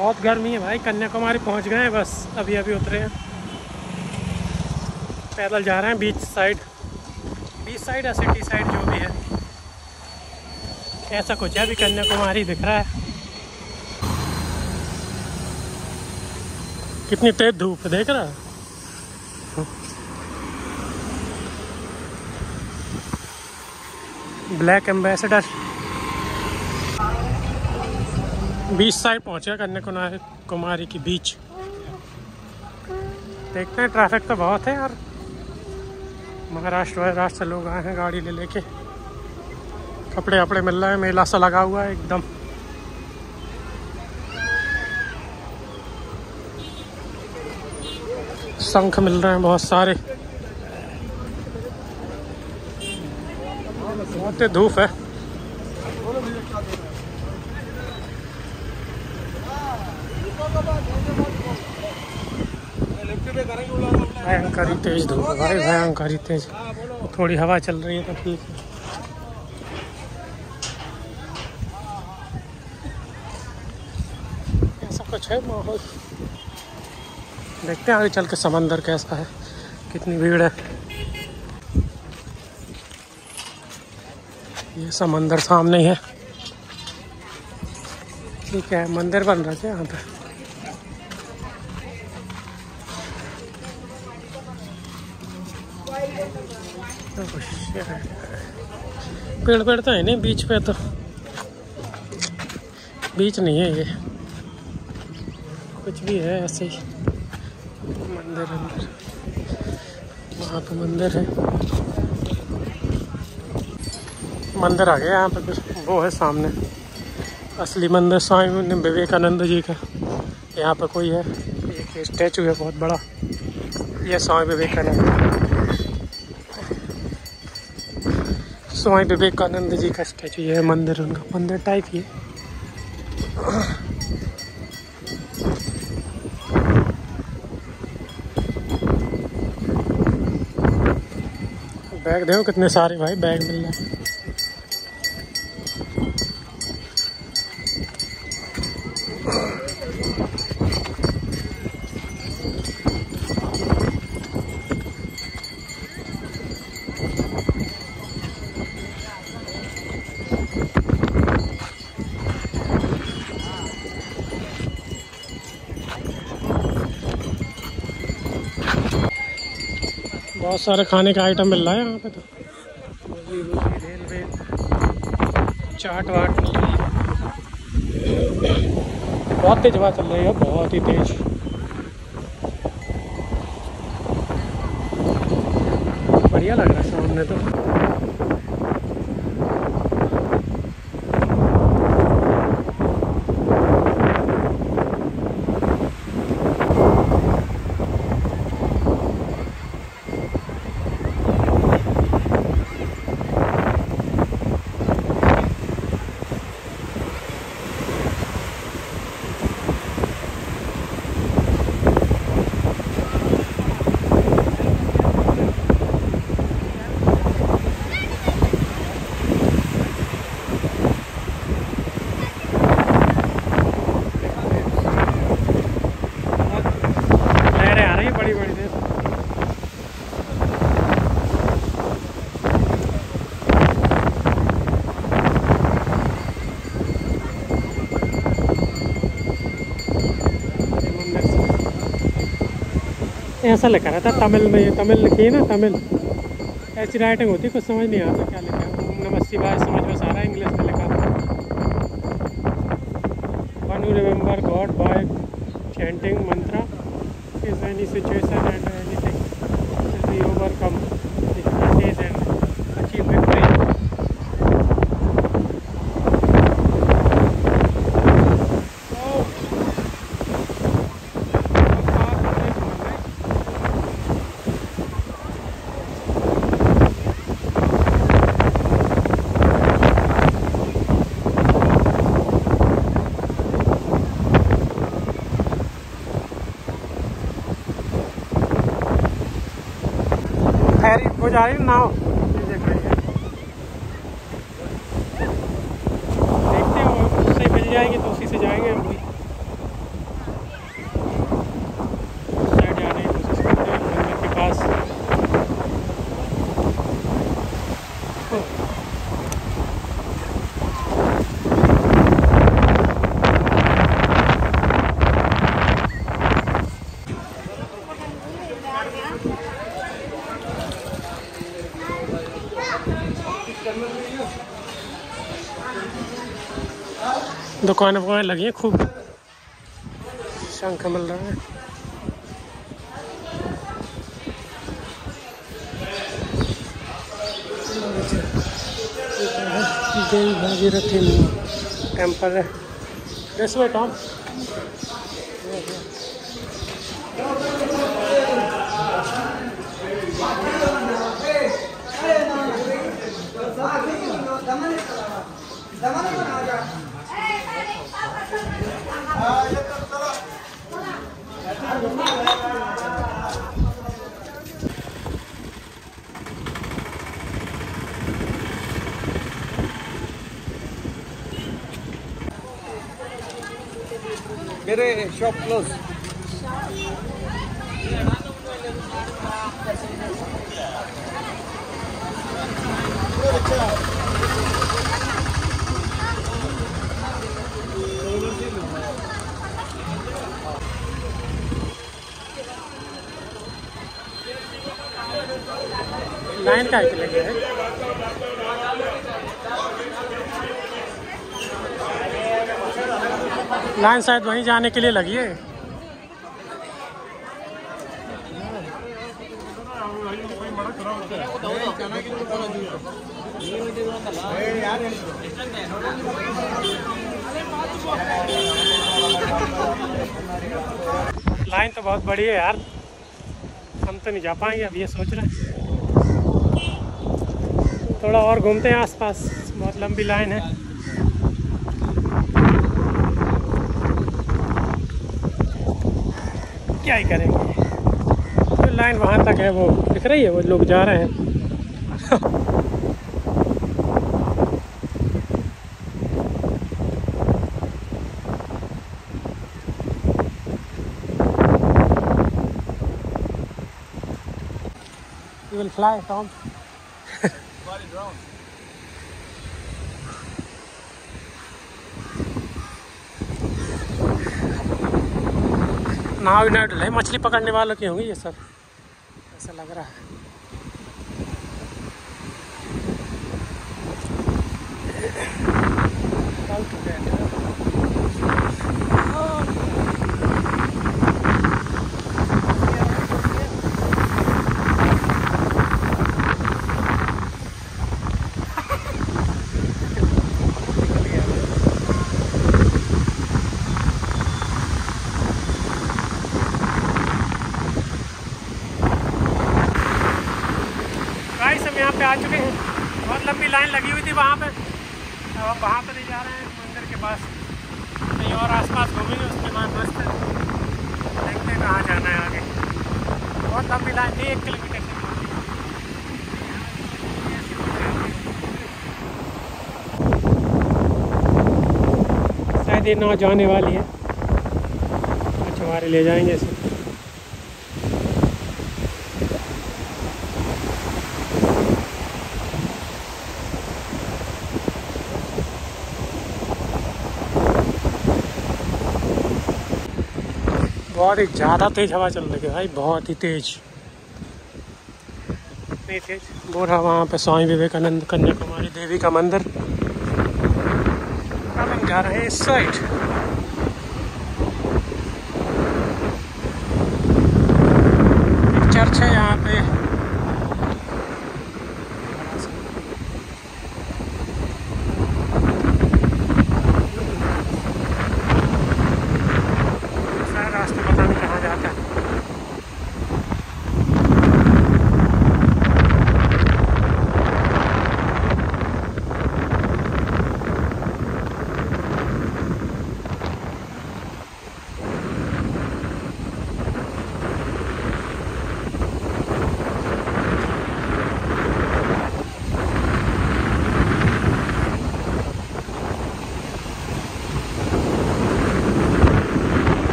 बहुत गर्मी है भाई, कन्याकुमारी पहुँच गए हैं बस अभी अभी उतरे हैं। पैदल जा रहे हैं बीच साइड बीच साइड या सिटी साइड जो भी है। ऐसा कुछ है, अभी कन्याकुमारी दिख रहा है। कितनी तेज धूप है देख रहा है? ब्लैक एम्बेसडर बीच साइड पहुँचे कन्याकुमारी कुमारी की बीच। देखते हैं ट्रैफ़िक तो बहुत है यार। महाराष्ट्र वराष्ट्र से लोग आए हैं गाड़ी ले लेके। कपड़े वपड़े मिल रहे हैं, मेला सा लगा हुआ है एकदम। शंख मिल रहे हैं बहुत सारे। बहुत धूप है। भयंकर तेज धूप भाई, भयंकर तेज। थोड़ी हवा चल रही है तो ठीक है। ऐसा कुछ है माहौल? देखते हैं आगे चल के समंदर कैसा है, कितनी भीड़ है। ये समंदर सामने ही है। ठीक है, मंदिर बन रहा है यहाँ पे? पेड़ पेड़ तो है नहीं, बीच पे तो। बीच नहीं है ये। कुछ भी है ऐसे ही। मंदिर अंदर। वहाँ पे मंदिर है। मंदिर आ गया यहाँ पे कुछ। वो है सामने। असली मंदिर स्वामी विवेकानंद जी का। यहाँ पे कोई है। एक स्टैचू है बहुत बड़ा। ये स्वामी विवेकानंद। स्वामी विवेकानंद जी का स्टैचू है मंदिर उनका मंदिर टाइप ही। बैग देखो कितने सारे भाई, बैग मिल रहे हैं। बहुत सारे खाने का आइटम मिल रहा है यहाँ पे तो। चाट वाट। मिल रही है बहुत तेज हवा चल रही है, बहुत ही तेज। बढ़िया लग रहा है सामने तो लहरें आ रही हैं बड़ी बड़ी देर ऐसा लिखा रहता तमिल में ये तमिल लिखी है ना, तमिल। ऐसी राइटिंग होती है, कुछ समझ नहीं आता क्या लिखा है। नमः शिवाय, समझ में सारा इंग्लिश में लिखा when you remember God by chanting mantra is any situation and anything be ferry वो जा रही है नाव ये देख रही है देखते हैं वो उससे मिल जाएगी तो उसी से जाएँगे हम भी दुकान वुकान लगी हैं खूब। शंख मिल रहा है। देवी भागीरथी। टेंपल है। This way Tom? मेरे शॉप क्लोज लाइन का के लगे है लाइन शायद वहीं जाने के लिए लगी है। लाइन तो बहुत बड़ी है यार। हम तो नहीं जा पाएँगे, अब ये सोच रहे थोड़ा और घूमते हैं आसपास, बहुत लंबी लाइन है। क्या ही करेंगे तो लाइन वहाँ तक है वो दिख रही है वो लोग जा रहे हैं। You will fly, Tom. नाव ना डले मछली पकड़ने वालों की होंगी ये सब। ऐसा लग रहा है। हम यहाँ पे आ चुके हैं। बहुत लंबी लाइन लगी हुई थी वहाँ पे। अब हम वहाँ पर नहीं जा रहे हैं। मंदिर के पास कहीं और आसपास घूमेंगे, उसके बाद मस्त देखते हैं कहाँ जाना है आगे। बहुत लंबी लाइन थी, एक किलोमीटर की। शायद ये नाव जाने वाली है। अच्छा हमारे ले जाएँगे इसे बहुत ही ज़्यादा तेज हवा चल रही है भाई बहुत ही तेज। इतनी तेज। बोल रहा वहाँ पे स्वामी विवेकानंद कन्याकुमारी देवी का मंदिर। अब हम जा रहे हैं इस साइड। चर्च है यहाँ पे।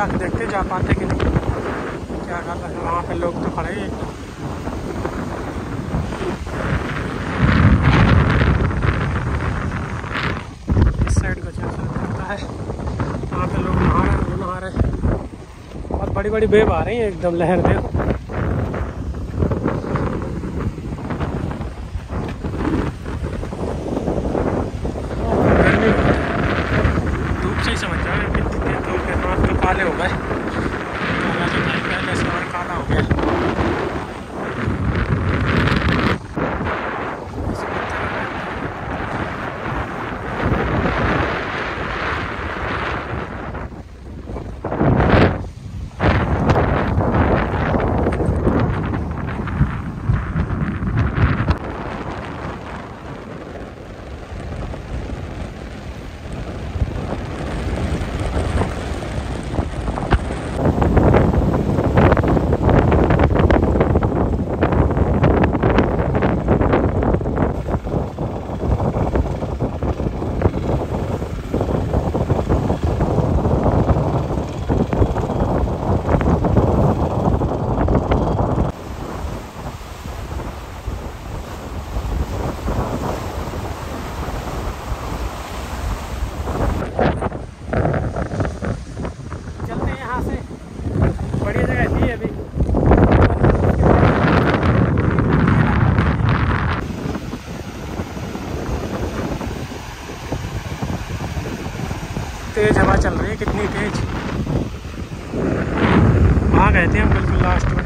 जाके देखते जा पाते कि नहीं? क्या कर रहे हैं? वहाँ पे लोग तो खड़े ही इस साइड का जैसा है। वहाँ पे लोग नहा रहे हैं, नहा रहे हैं। बहुत बड़ी बड़ी बेब आ रही है एकदम लहर देखो तेज हवा चल रही है कितनी तेज। वहाँ गए थे हम बिल्कुल लास्ट में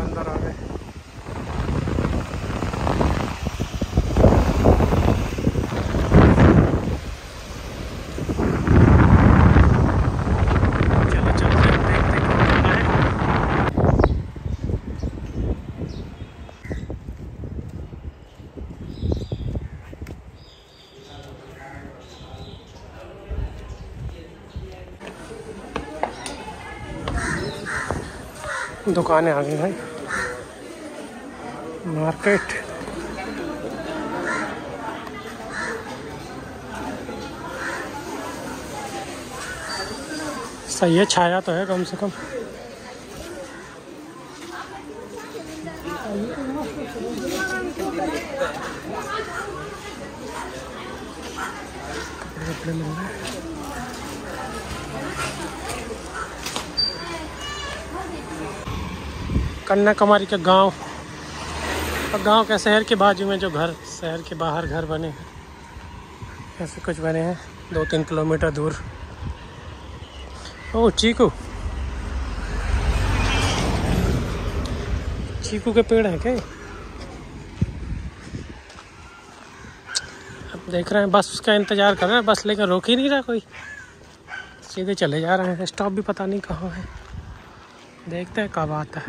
अंदर आ गए चलो चलते हैं देखते हैं कहाँ जाना है दुकानें आ गई भाई। मार्केट सही है छाया तो है कम से कम। कन्याकुमारी का गाँव। और गाँव के शहर के बाजू में जो घर, शहर के बाहर घर बने हैं। ऐसे कुछ बने हैं दो तीन किलोमीटर दूर। ओ, चीकू। चीकू के पेड़ हैं क्या अब देख रहे हैं, बस उसका इंतज़ार कर रहे हैं, बस लेकर रोक ही नहीं रहा कोई। सीधे चले जा रहे हैं, स्टॉप भी पता नहीं कहाँ है। देखते हैं कब आता है।